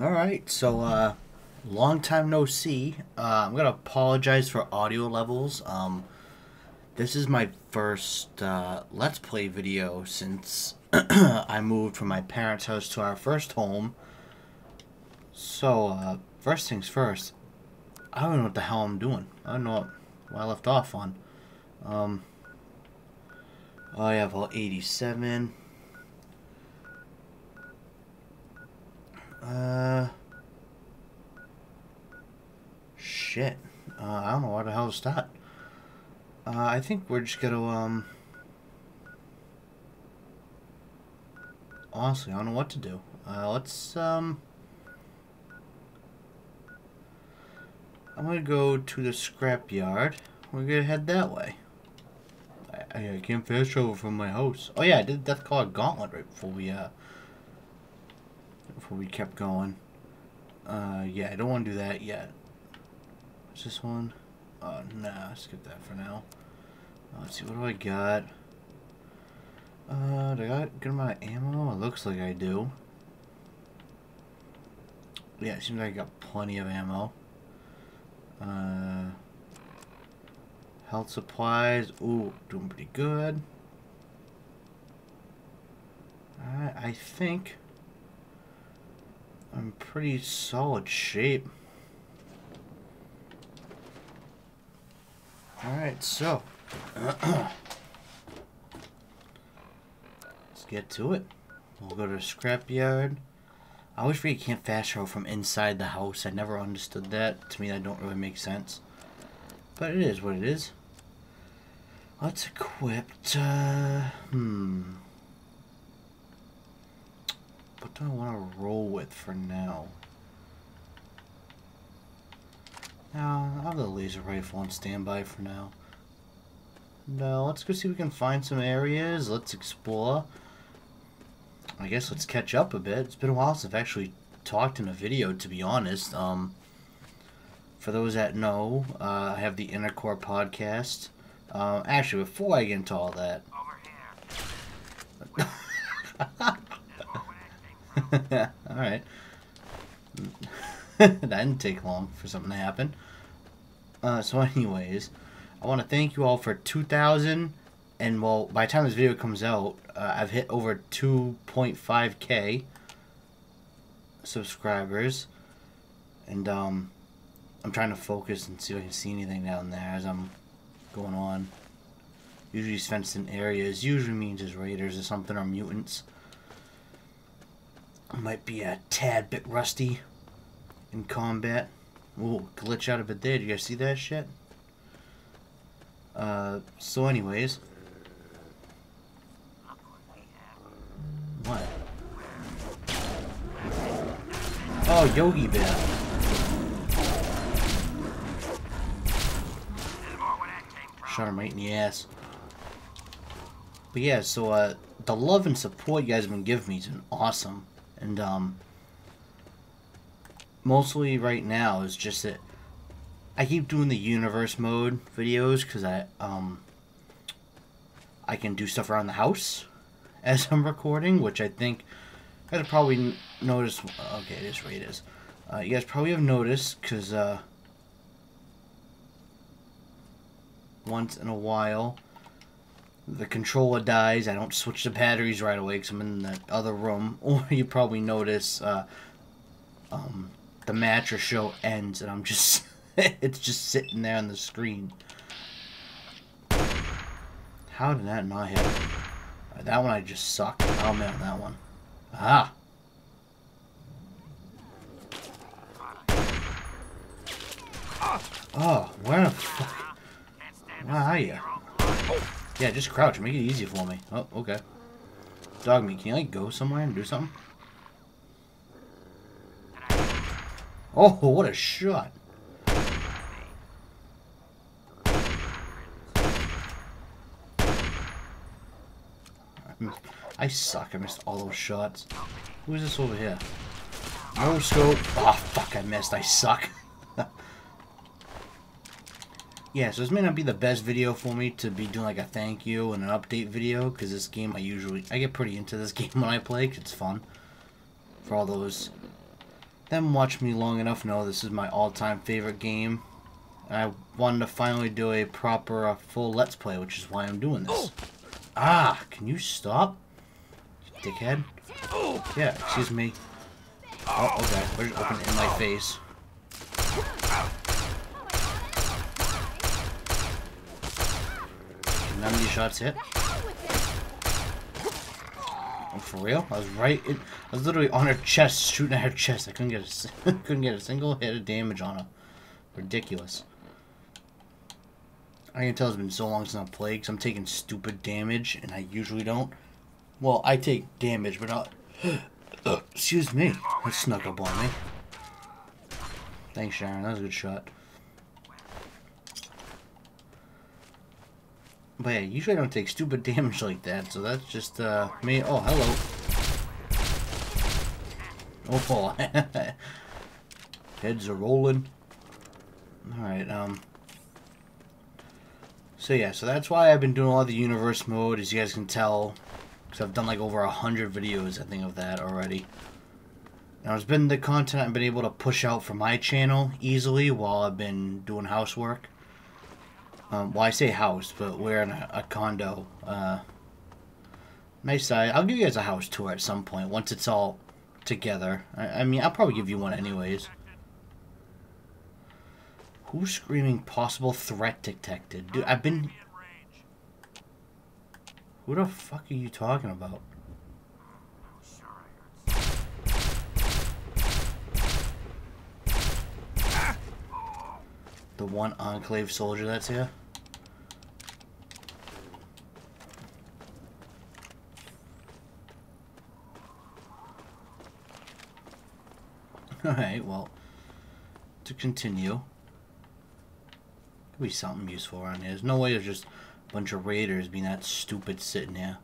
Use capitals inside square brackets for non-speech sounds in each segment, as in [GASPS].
All right, so uh, long time no see. Uh, I'm gonna apologize for audio levels. Um, this is my first uh, Let's Play video since [CLEARS THROAT] I moved from my parents' house to our first home. So, uh, first things first, I don't know what the hell I'm doing. I don't know what I left off on. Um, I have all 87. Uh, shit. Uh, I don't know where the hell to start. Uh, I think we're just gonna, um... Honestly, I don't know what to do. Uh, let's, um... I'm gonna go to the scrapyard. We're gonna head that way. I, I can't fast travel from my house. Oh yeah, I did Death Gauntlet right before we, uh... Before we kept going. Uh, yeah, I don't want to do that yet. What's this one? Uh, nah, skip that for now. Uh, let's see, what do I got? Uh, do I got good amount of ammo? It looks like I do. Yeah, it seems like I got plenty of ammo. Uh, health supplies. Ooh, doing pretty good. Alright, I think I'm pretty solid shape. Alright, so [CLEARS THROAT] let's get to it. We'll go to the scrapyard. I always forget you can't fast travel from inside the house. I never understood that. To me, that don't really make sense. But it is what it is. Let's equip. Uh, hmm. What do I want to roll with for now? Now, I'll have the laser rifle on standby for now. No, let's go see if we can find some areas. Let's explore. I guess let's catch up a bit. It's been a while since I've actually talked in a video, to be honest. Um, for those that know, uh, I have the Inner Core podcast. Uh, actually, before I get into all that... [LAUGHS] Alright. [LAUGHS] that didn't take long for something to happen. Uh, so anyways, I want to thank you all for 2,000, and well, by the time this video comes out, uh, I've hit over 2.5k subscribers, and um, I'm trying to focus and see if I can see anything down there as I'm going on. Usually fenced in areas usually means there's raiders or something or mutants. Might be a tad bit rusty in combat. Ooh, glitch out of it there. Did you guys see that shit? Uh, so anyways. What? Oh, Yogi Bear. Shot him right in the ass. But yeah, so, uh, the love and support you guys have been giving me has been awesome. And, um, mostly right now is just that I keep doing the universe mode videos because I um I can do stuff around the house [LAUGHS] as I'm recording, which I think you guys probably noticed. Okay, this it is. Uh, you guys probably have noticed because uh, once in a while the controller dies. I don't switch the batteries right away because I'm in the other room. [LAUGHS] Or you probably notice uh, um, the match or show ends and I'm just [LAUGHS] it's just sitting there on the screen. How did that not hit? That one I just sucked. Oh man, that one. Ah. Oh, where the fuck? Where are you? Yeah, just crouch. Make it easy for me. Oh, okay. Dog me, can you like go somewhere and do something? Oh, what a shot. I suck. I missed all those shots. Who is this over here? No scope. Oh, fuck. I missed. I suck. Yeah, so this may not be the best video for me to be doing like a thank you and an update video. Because this game, I usually... I get pretty into this [LAUGHS] game when I play. Cause it's fun. For all those them watch me long enough know this is my all-time favorite game. And I wanted to finally do a proper uh, full Let's Play, which is why I'm doing this. Ah, can you stop? Dickhead. Yeah, excuse me. Oh, okay. We're just opening in my face. None of these shots hit. Oh, for real? I was right. In, I was literally on her chest, shooting at her chest. I couldn't get a [LAUGHS] couldn't get a single hit of damage on her. Ridiculous. I can tell it's been so long since I've played because I'm taking stupid damage, and I usually don't. Well, I take damage, but not. Uh, [GASPS] excuse me. That snuck up on me. Thanks, Charon. That was a good shot. But yeah, usually I don't take stupid [LAUGHS] damage like that, so that's just, uh, me. Oh, hello. Oh, [LAUGHS] heads are rolling. Alright, um... So yeah, so that's why I've been doing a lot of the universe mode, as you guys can tell. Because I've done like over a hundred videos, I think, of that already. Now, it's been the content I've been able to push out for my channel easily while I've been doing housework. Um, well, I say house, but we're in a, a condo. Uh, nice side. I'll give you guys a house tour at some point once it's all together. I, I mean, I'll probably give you one anyways. Who's screaming possible threat detected? Dude, I've been... Who the fuck are you talking about? The one Enclave soldier that's here? [LAUGHS] Alright, well, to continue, could be something useful around here. There's no way there's just a bunch of raiders being that stupid sitting here.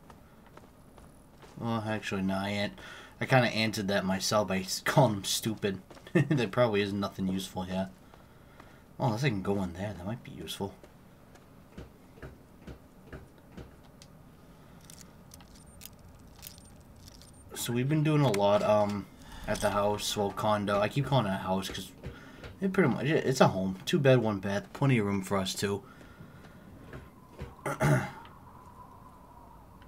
Well, actually, no, I, ain't. I kind of answered that myself by [LAUGHS] calling them stupid. [LAUGHS] there probably is nothing useful here. Oh, unless I can go in there, that might be useful. So we've been doing a lot um, at the house, well, condo. I keep calling it a house because it pretty much it's a home. Two bed, one bath, plenty of room for us too. [CLEARS THROAT]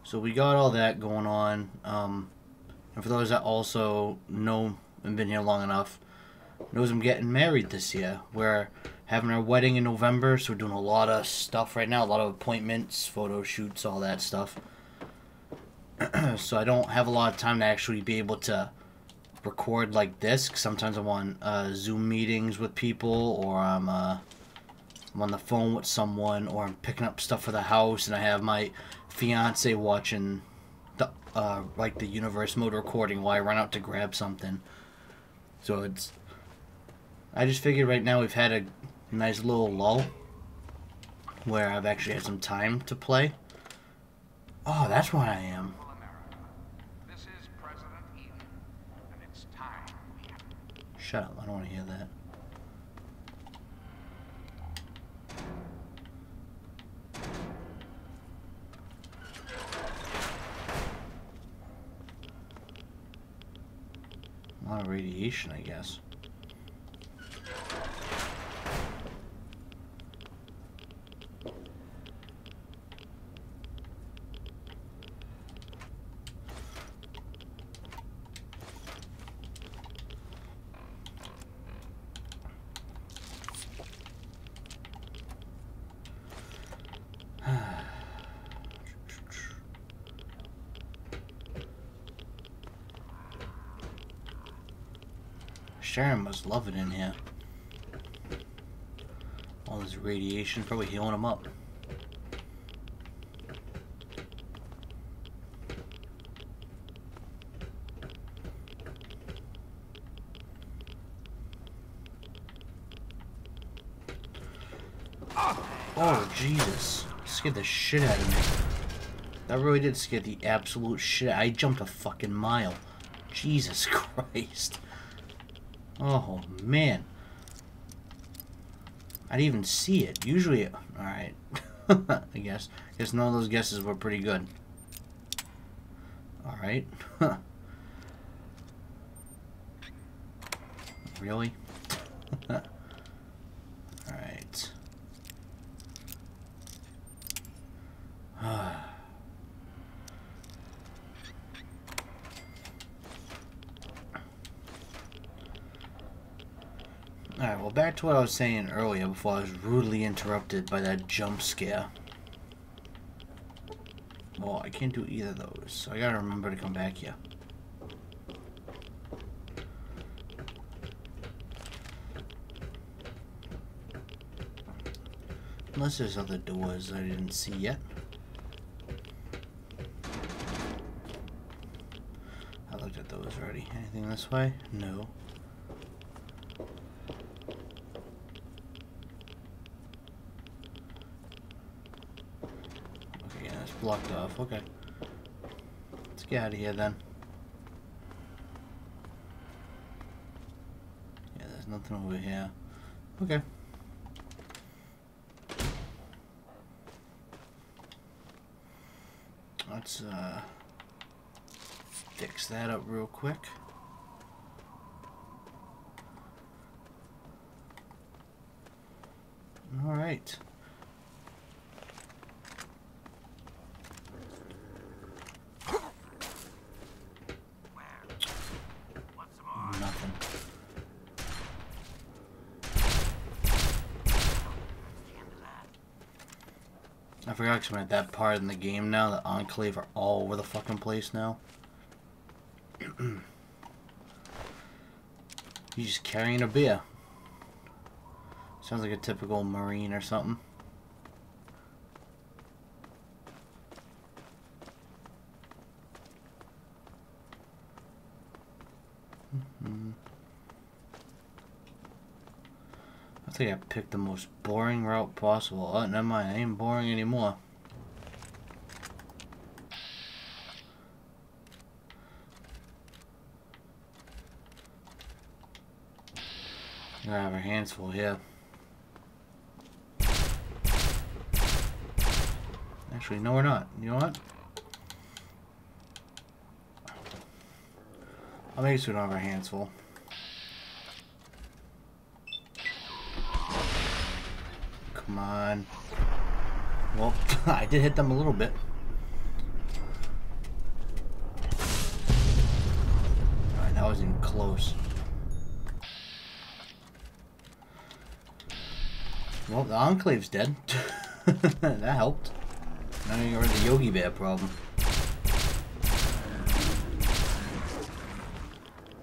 so we got all that going on. Um, and for those that also know and been here long enough, knows I'm getting married this year. We're having our wedding in November, so we're doing a lot of stuff right now, a lot of appointments, photo shoots, all that stuff. [CLEARS THROAT] so I don't have a lot of time to actually be able to record like this. sometimes I'm on uh, Zoom meetings with people, or I'm, uh, I'm on the phone with someone, or I'm picking up stuff for the house, and I have my fiance watching the uh, like the universe mode recording while I run out to grab something. So it's. I just figured right now we've had a nice little lull where I've actually had some time to play. Oh, that's why I am. Shut up, I don't want to hear that. A lot of radiation, I guess. Charon must love it in here. All this radiation probably healing him up. Oh, Jesus. Scared the shit out of me. That really did scare the absolute shit. I jumped a fucking mile. Jesus [LAUGHS] Christ. Oh, man. I didn't even see it. Usually, alright. [LAUGHS] I guess. I guess none of those guesses were pretty good. Alright. [LAUGHS] Really? [LAUGHS] Alright. Alright, well back to what I was saying earlier before I was rudely interrupted by that jump scare. Well, I can't do either of those, so I gotta remember to come back here. Unless there's other doors I didn't see yet. I looked at those already. Anything this way? No. Okay, yeah, that's blocked off. Okay. Let's get out of here then. Yeah, there's nothing over here. Okay. Let's uh, fix that up real quick. All right. Nothing. At that part in the game now. The Enclave are all over the fucking place now. [CLEARS THROAT] He's just carrying a beer. Sounds like a typical Marine or something. Mhm. I think I picked the most boring route possible. Oh, never mind. I ain't boring anymore. We're have our hands full yeah. Actually, no, we're not. You know what? I'll make so we don't have our hands full. Come on. Well, [LAUGHS] I did hit them a little bit. Alright, that wasn't close. Well, the Enclave's dead. [LAUGHS] that helped. Now you got rid of the Yogi Bear problem.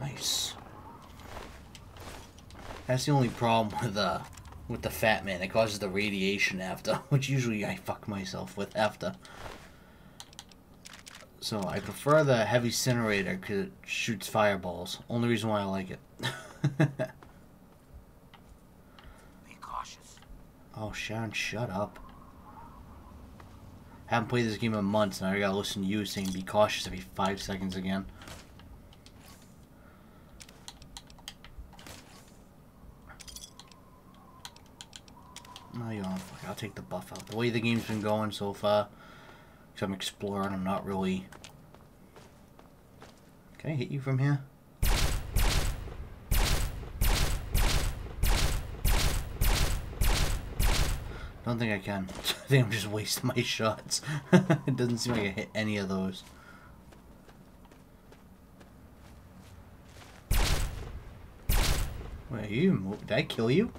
Nice. That's the only problem with uh with the Fat Man. It causes the radiation after, [LAUGHS] which usually I fuck myself with after. So I prefer the heavy incinerator because it shoots fireballs. Only reason why I like it. [LAUGHS] Be cautious. Oh, Charon, shut up. Haven't played this game in months, and I gotta listen to you saying be cautious every five seconds again. No, you don't. Fuck I'll take the buff out. The way the game's been going so far, because I'm exploring, I'm not really... Can I hit you from here? Don't think I can. [LAUGHS] I think I'm just wasting my shots. [LAUGHS] it doesn't seem like I hit any of those. Wait, are you did I kill you?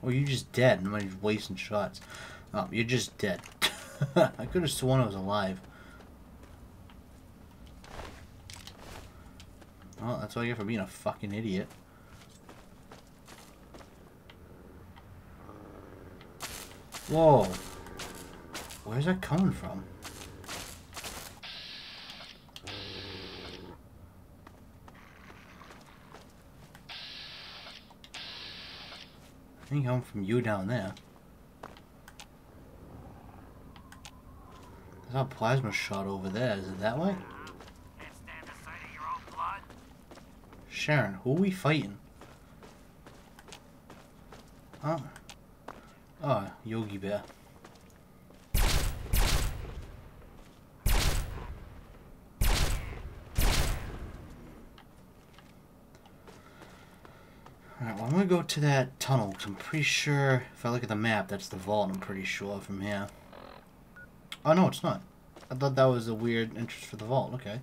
Or you just dead and I'm just wasting shots? Oh, you're just dead. [LAUGHS] I could have sworn I was alive. Well, that's what I get for being a fucking idiot. Whoa. Where's that coming from? I think I'm from you down there. There's a plasma shot over there. Is it that way? Charon, who are we fighting? Oh. Oh, Yogi Bear. Alright, well, I'm gonna go to that tunnel, because I'm pretty sure, if I look at the map, that's the vault, I'm pretty sure, from here. Oh, no, it's not. I thought that was a weird entrance for the vault, okay.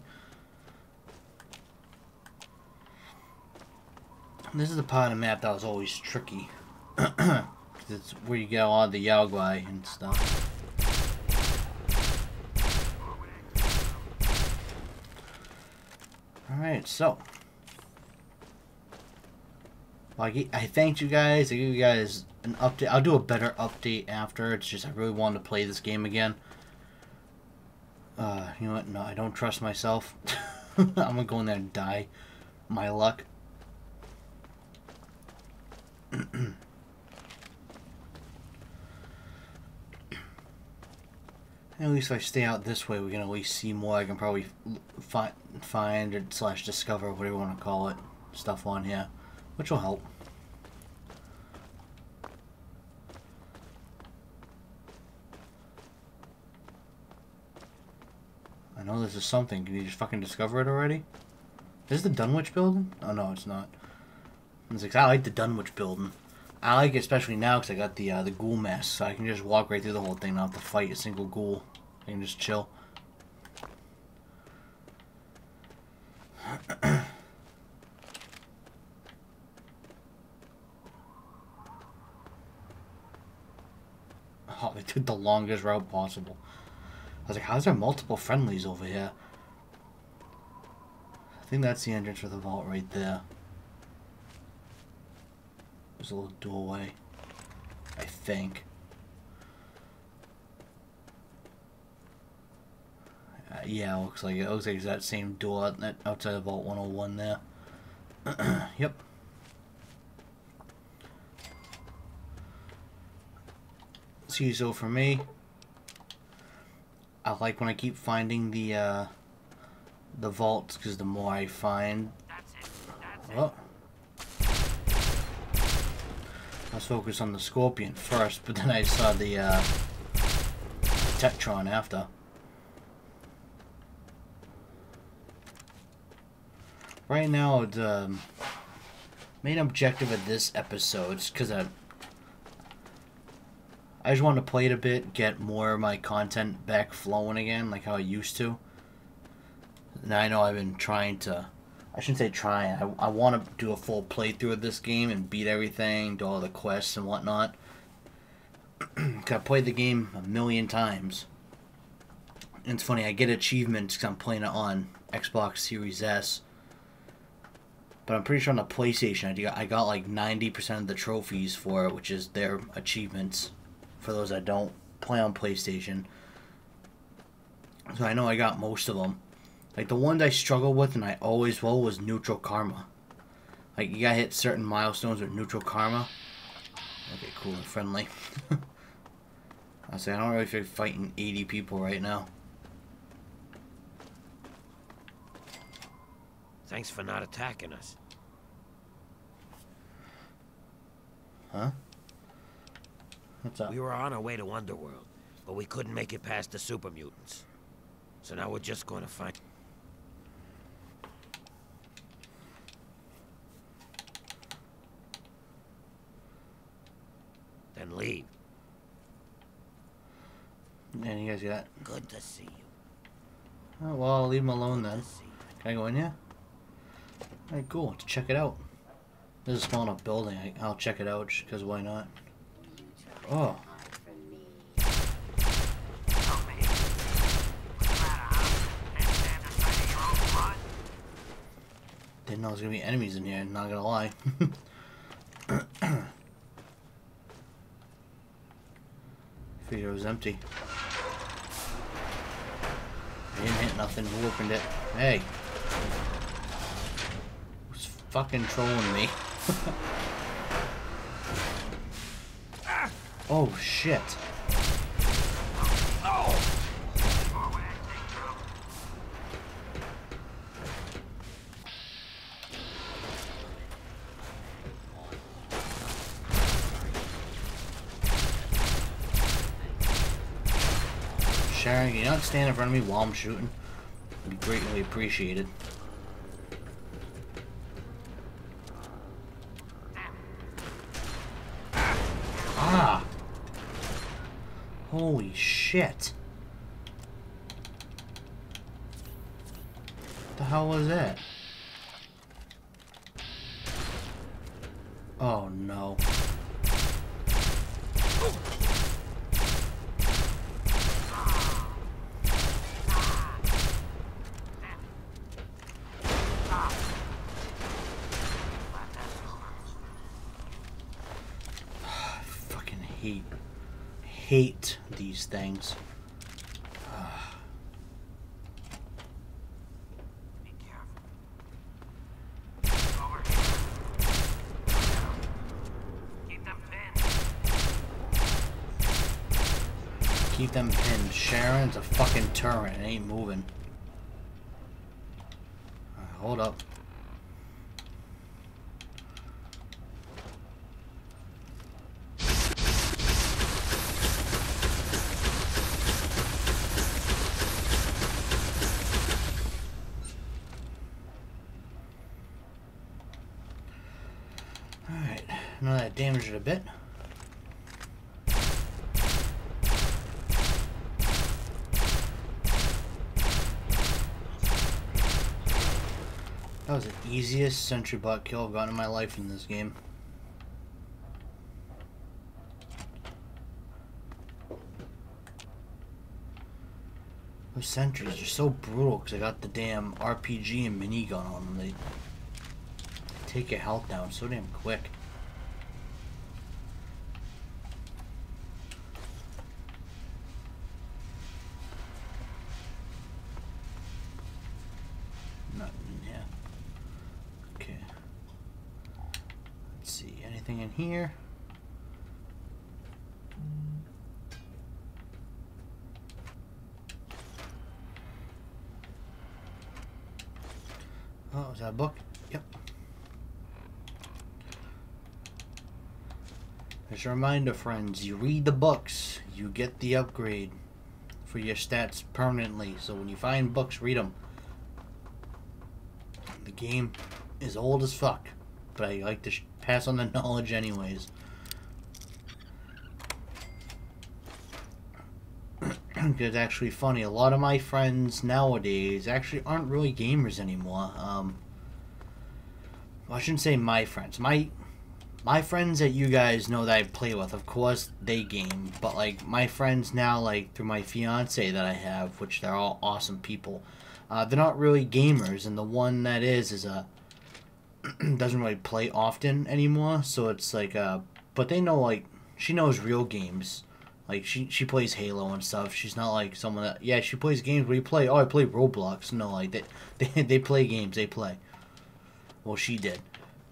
This is the part of the map that was always tricky. [CLEARS THROAT] 'Cause it's where you lot of the Yao Guai and stuff. Alright, so. I, I you guys. I gave you guys an update. I'll do a better update after. It's just I really wanted to play this game again. Uh, you know what? No, I don't trust myself. [LAUGHS] I'm gonna go in there and die. My luck. [CLEARS THROAT] At least if I stay out this way, we can at least see more. I can probably find, find or slash discover whatever you want to call it, stuff on here, which will help. I know this is something. Can you just fucking discover it already? Is the Dunwich building? Oh no, it's not. I like the Dunwich building. I like it especially now because I got the uh, the ghoul mask, so I can just walk right through the whole thing, not have to fight a single ghoul. I can just chill. [COUGHS] oh, they took the longest route possible. I was like, how's there multiple friendlies over here? I think that's the entrance for the vault right there. There's a little doorway. I think. Uh, yeah, looks like it. looks like it's that same door that outside of Vault 101 there. [CLEARS THROAT] yep. See, so for me, I like when I keep finding the uh, the vaults because the more I find, That's it. That's oh. I was focused on the scorpion first, but then I saw the uh, after. Right now, the um, main objective of this episode is because I, I just want to play it a bit, get more of my content back flowing again, like how I used to. And I know I've been trying to I shouldn't say trying. I, I want to do a full playthrough of this game and beat everything, do all the quests and whatnot. [CLEARS THROAT] Cause I played the game a million times. And it's funny, I get achievements because I'm playing it on Xbox Series S. But I'm pretty sure on the PlayStation, I got, I got like 90% of the trophies for it, which is their achievements for those that don't play on PlayStation. So I know I got most of them. Like the ones I struggle with and I always will was neutral karma. Like you gotta hit certain milestones with neutral karma. Okay, cool and friendly. [LAUGHS] I say I don't really feel fighting 80 people right now. Thanks for not attacking us. Huh? What's up? We were on our way to Underworld, but we couldn't make it past the super mutants. So now we're just going to find. Leave. And you guys got. Good to see you. Oh well, I'll leave them alone then. to see you. Can I go in here? Alright, cool. Let's check it out. This is a small enough building. I, I'll check it out because why not? Oh, Tell me. What's the matter, huh? Can't stand the sight of your own blood? didn't know there was gonna be enemies in here. Not gonna lie. [LAUGHS] It was empty. I didn't hit nothing. Who opened it? Hey. Who's fucking trolling me? [LAUGHS] oh shit. sharing. You don't stand in front of me while I'm shooting. It'd be greatly appreciated. Ah! Holy shit. What the hell was that? Oh no. Charon's a fucking turret. It ain't moving. Alright, hold up. Alright, know that damaged it a bit. Easiest sentry bot kill I've gotten in my life in this game. Those sentries are so brutal because I got the damn RPG and minigun on them. They take your health down so damn quick. Nothing in here. Okay. Let's see. Anything in here? Oh, is that a book? Yep. As a reminder, friends, you read the books, you get the upgrade for your stats permanently. So when you find books, read them. The game is old as fuck, but I like to pass on the [LAUGHS] knowledge anyways. It's actually funny. A lot of my friends nowadays actually aren't really gamers anymore. Um, well, I shouldn't say my friends. My my friends that you guys know that I play with, of course, they game. But like my friends now, like through my fiance that I have, which they're all awesome people. Uh, they're not really gamers, and the one that is is a [CLEARS THROAT] doesn't really play often anymore. So it's like, uh, but they know like she knows real games. Like she she plays Halo and stuff. She's not like someone that yeah she plays games. Where you play? Oh, I play Roblox. No, like they [LAUGHS] they they play games. They play. Well, she did.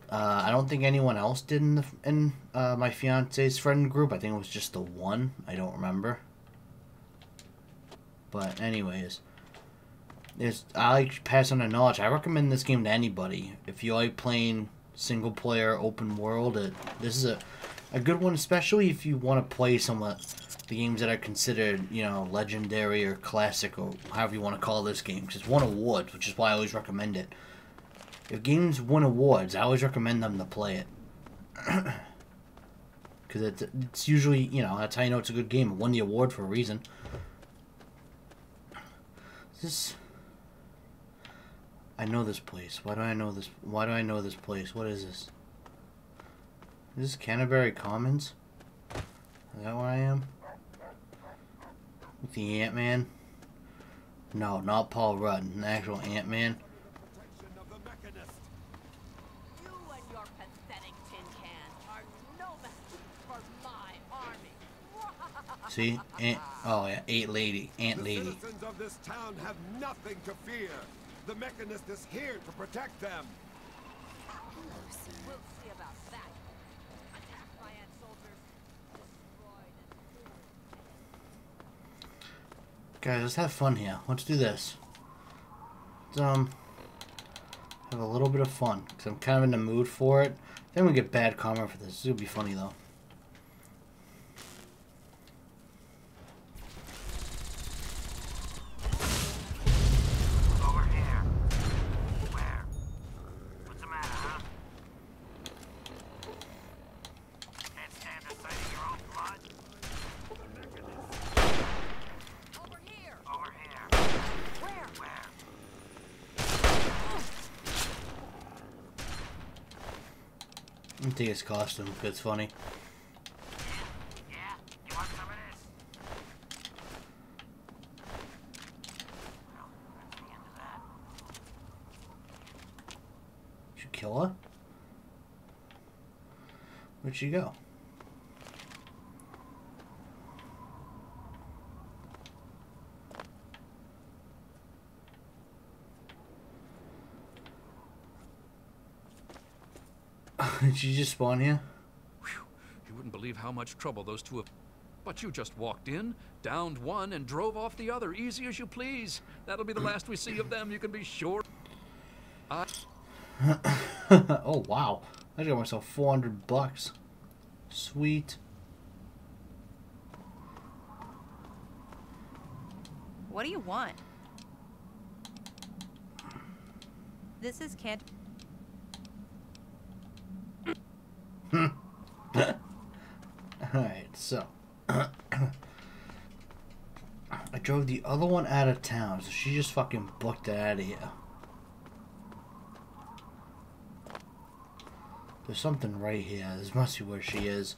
Uh, I don't think anyone else did in the in uh, my fiance's friend group. I think it was just the one. I don't remember. But anyways, it's I like to pass on the knowledge. I recommend this game to anybody. If you like playing single player open world, it, this is a a good one, especially if you want to play some of the games that are considered, you know, legendary or classic or however you want to call this game. Because it's won awards, which is why I always recommend it. If games win awards, I always recommend them to play it. [CLEARS THROAT] Because it's, it's usually, you know, that's how you know it's a good game. It won the award for a reason. This. I know this place. Why do I know this? Why do I know this place? What is this? Is this Canterbury Commons? Is that where I am? With the Ant Man? No, not Paul Rudd. An actual Ant Man. protection of the Mechanist. You and your pathetic tin can are no match for my army. See? Ant. Oh yeah, Ant Lady. Ant The Lady. citizens of this town have nothing to fear. The Mechanist is here to protect them. We'll see about that. Attack my ant soldiers. Destroy the Guys, let's have fun here. Let's do this. Let's, um, have a little bit of fun because I'm kind of in the mood for it. Then we get bad karma for this. This will be funny though. Over here. Where? What's the matter, huh? Can't stand the sight of your own blood? I think his costume it's funny. Yeah? You want some of this? Well, that's the end of that. Did you kill her? Where'd she go? [LAUGHS] Did she just spawn here? Whew. You wouldn't believe how much trouble those two have. But you just walked in, downed one, and drove off the other, easy as you please. That'll be the last we see of them, you can be sure. I. [COUGHS] oh wow. I just got myself 400 bucks. Sweet. What do you want? This is can't. Alright, so. [CLEARS THROAT] I drove the other one out of town, so she just fucking booked it out of here. There's something right here. This must be where she is.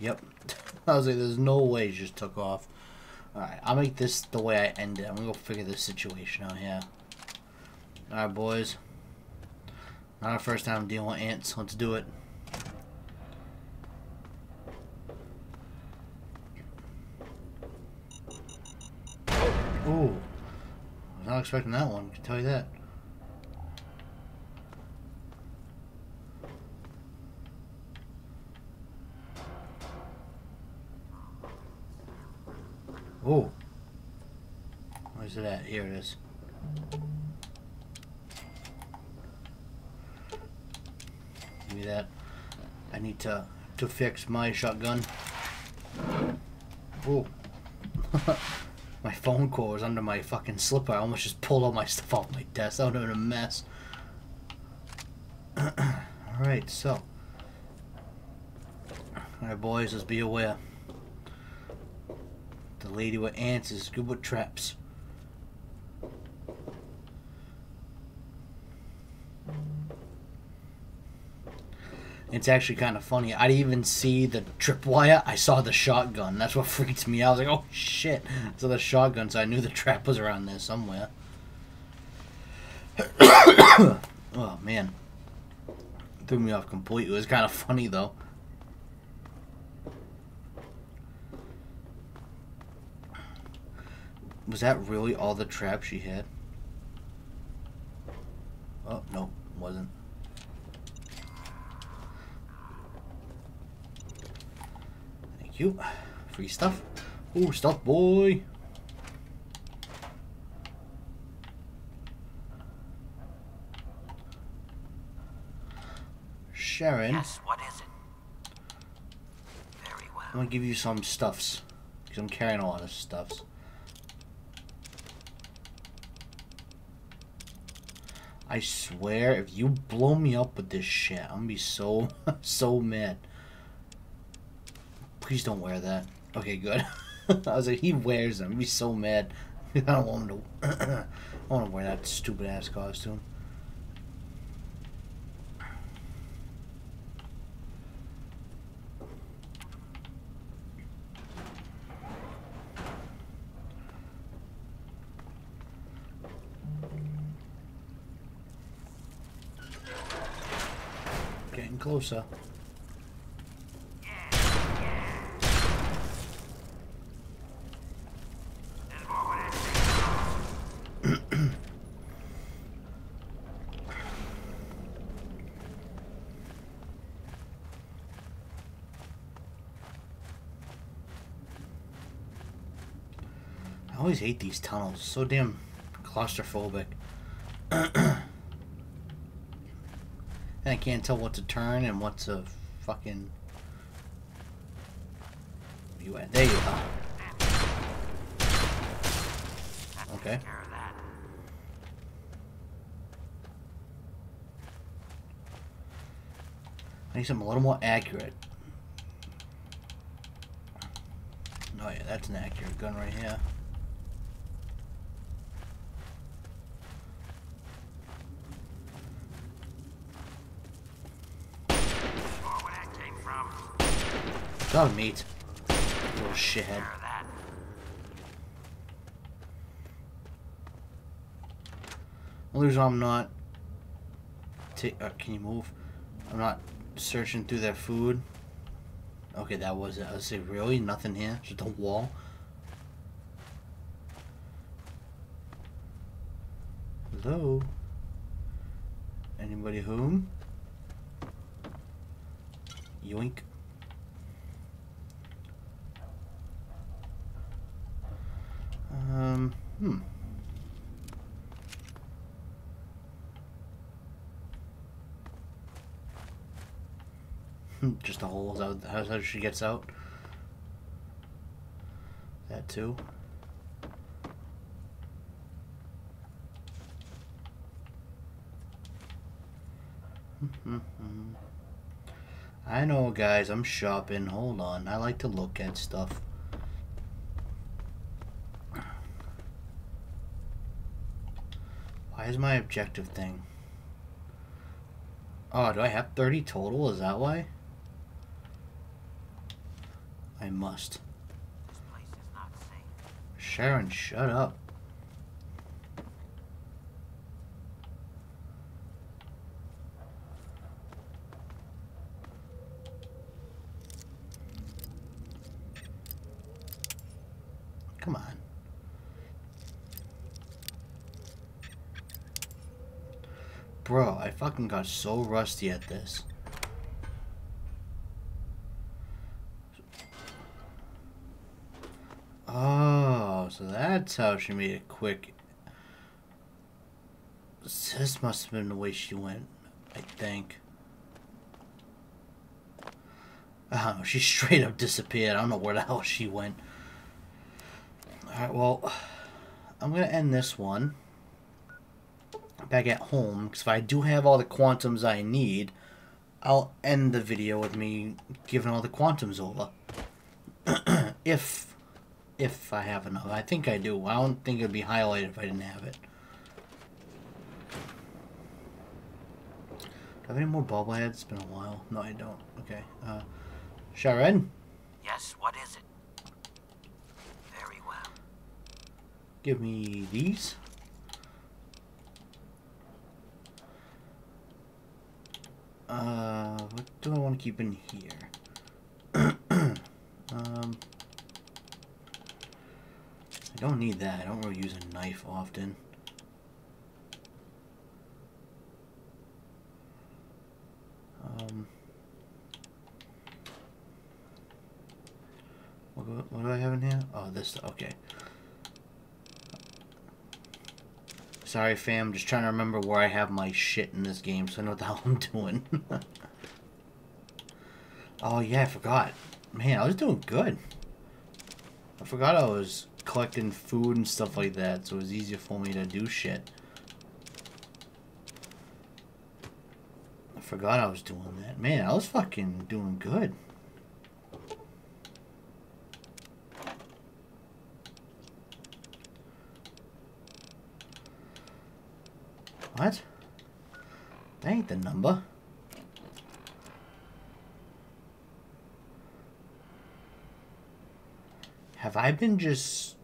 Yep. [LAUGHS] I was like, there's no way she just took off. Alright, I'll make this the way I end it. I'm gonna go figure this situation out here. Alright, boys. Not our first time dealing with ants. Let's do it. Ooh. I was not expecting that one, I can tell you that. Oh. Where's it at? Here it is. Give me that. I need to to fix my shotgun. Oh. [LAUGHS] my phone cord was under my fucking slipper. I almost just pulled all my [LAUGHS] stuff off my desk. That would have been a mess. [CLEARS THROAT] Alright, so. Alright, boys, let's be aware. The lady with ants is good with traps. It's actually kind of funny. I didn't even see the tripwire. I saw the shotgun. That's what [LAUGHS] freaked me out. I was like, oh shit. So the shotgun, so I knew the trap was around there somewhere. [COUGHS] oh man. Threw me off completely. It was kind of funny though. Was that really all the trap she had? Oh, no, wasn't. Thank you. Free stuff. Oh, stuff boy. Charon, Yes, what is it? Very well. I'm gonna give you some stuffs. Because I'm carrying a lot of stuffs. I swear, if you blow me up with this shit, I'm gonna be so, [LAUGHS] so mad. Please don't wear that. Okay, good. [LAUGHS] I was like, he wears them. Be so mad. [LAUGHS] I don't want him to. [CLEARS THROAT] I want to wear that stupid ass costume. Getting closer. I always hate these tunnels. So damn claustrophobic. and I can't tell what to turn and what's a fucking. You? There you are. Okay. I need something a little more accurate. Oh yeah, that's an accurate gun right here. Dogmeat. Little shithead. That? Only reason I'm not. Ta- uh, can you move? I'm not searching through their food. Okay, that was it. I say, really? Nothing here? Just a wall? Hello? Anybody home? Yoink. Um, hmm. Just a hole. Is that how, how she gets out? That too. [LAUGHS] I know, guys. I'm shopping. Hold on. I like to look at stuff. Why is my objective thing? Oh, do I have 30 total? Is that why? I must. This place is not safe. Charon, shut up. Come on. Bro, I fucking got so rusty at this. Oh, so that's how she made it quick. This must have been the way she went, I think. Know, she [LAUGHS] straight up disappeared. I don't know where the hell she went. Alright, well, I'm going to end this one back at home, because if I do have all the quantums I need, I'll end the video with me giving all the quantums over. [CLEARS THROAT] if if I have enough. I think I do. I don't think it'd be highlighted if I didn't have it. Do I have any more bobbleheads? It's been a while. No, I don't. Okay. Uh, Charon, Yes, what is it? Very well. give me these. Uh, what do I want to keep in here? [CLEARS THROAT] um, I don't need that. I don't really use a knife often. Um, what, what do I have in here? Oh, this. Okay. Sorry, fam. Just trying to remember where I have my shit in this game, so I know what the [LAUGHS] hell I'm doing. [LAUGHS] oh yeah, I forgot. Man, I was doing good. I forgot I was collecting food and stuff like that, so it was easier for me to do shit. I forgot I was doing that. Man, I was fucking doing good. What? That ain't the number. Have I been just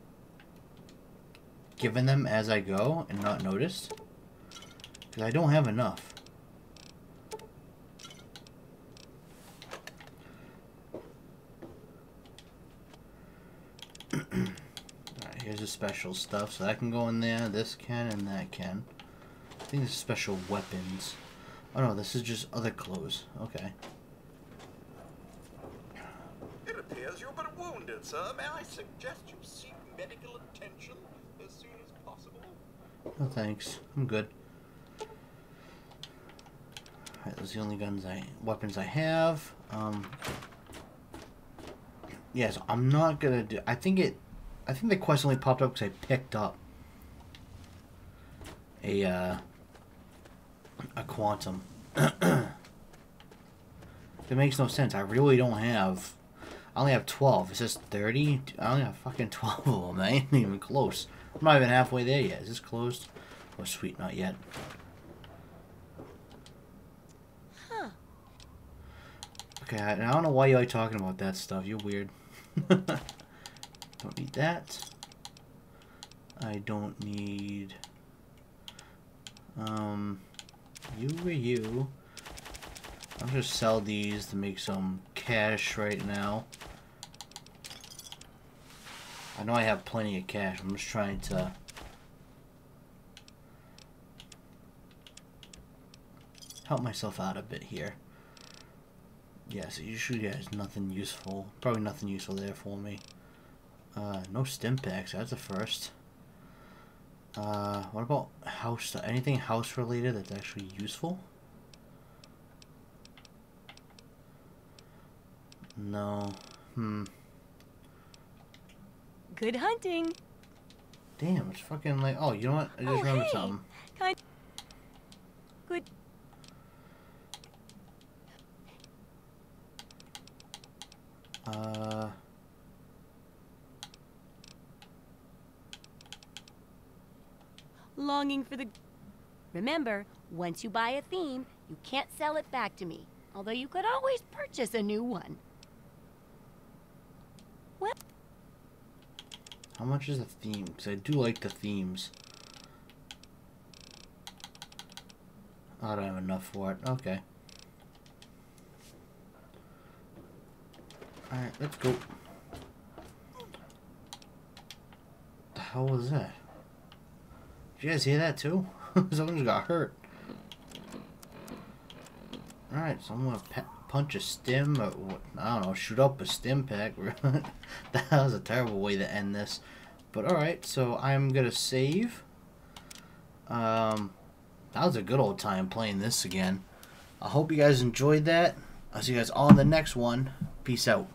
giving them as I go and not noticed? Because I don't have enough. [CLEARS THROAT] Alright, here's the special stuff. So that can go in there, this can, and that can. I think this is special weapons. Oh no, this is just other clothes. Okay. It appears you've been wounded, sir. May I suggest you seek medical attention as soon as possible? No thanks. I'm good. Alright, those are the only guns I weapons I have. Um Yes, I'm not gonna do I think it I think the quest only popped up because I picked up a uh a quantum. [CLEARS THROAT] it makes no sense. I really don't have I only have 12. It says 30. I only have fucking [LAUGHS] 12 of them. I ain't even close. I'm not even halfway there yet. Is this closed? Oh, sweet. Not yet. Huh. Okay, I, I don't know why you like talking about that stuff. You're weird. [LAUGHS] don't need that. I don't need... Um, you or you. I'll just sell these to make some cash right now. I know I have plenty of cash. I'm just trying to... help myself out a bit here. Yeah, so usually there's nothing useful. Probably nothing useful there for me. Uh, no Stimpaks. That's a first. Uh, what about house? Anything house related that's actually useful? No. Hmm. Good hunting. Damn, it's fucking like. Oh, you know what? I just Oh, remembered hey. something. Kind. Good. Uh. Longing for the. Remember, once you buy a theme, you can't sell it back to me. Although you could always purchase a new one. Well, How much is the theme? Because I do like the themes. I don't have enough for it. Okay. Alright, let's go. The hell was that? Did you guys hear that too? [LAUGHS] Someone just got hurt. Alright, so I'm gonna punch a stim or? I don't know, shoot up a Stimpak. [LAUGHS] that was a terrible way to end this. But alright, so I'm gonna save. Um, that was a good old time playing this again. I hope you guys enjoyed that. I'll see you guys on the next one. Peace out.